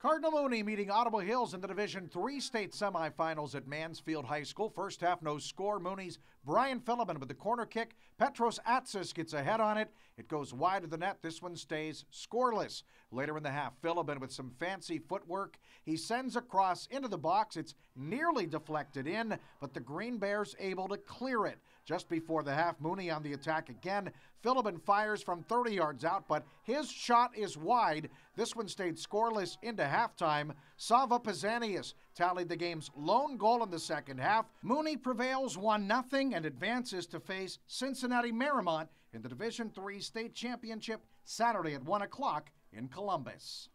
Cardinal Mooney meeting Ottawa Hills in the Division Three state semifinals at Mansfield High School. First half, no score. Mooney's Brian Philibin with the corner kick. Petros Atsis gets ahead on it. It goes wide of the net. This one stays scoreless. Later in the half, Philibin with some fancy footwork. He sends a cross into the box. It's nearly deflected in, but the Green Bears able to clear it. Just before the half, Mooney on the attack again. Philibin fires from 30 yards out, but his shot is wide. This one stayed scoreless into halftime. Sava Pazanius tallied the game's lone goal in the second half. Mooney prevails 1 0 and advances to face Cincinnati Mariemont in the Division III state championship Saturday at 1 o'clock in Columbus.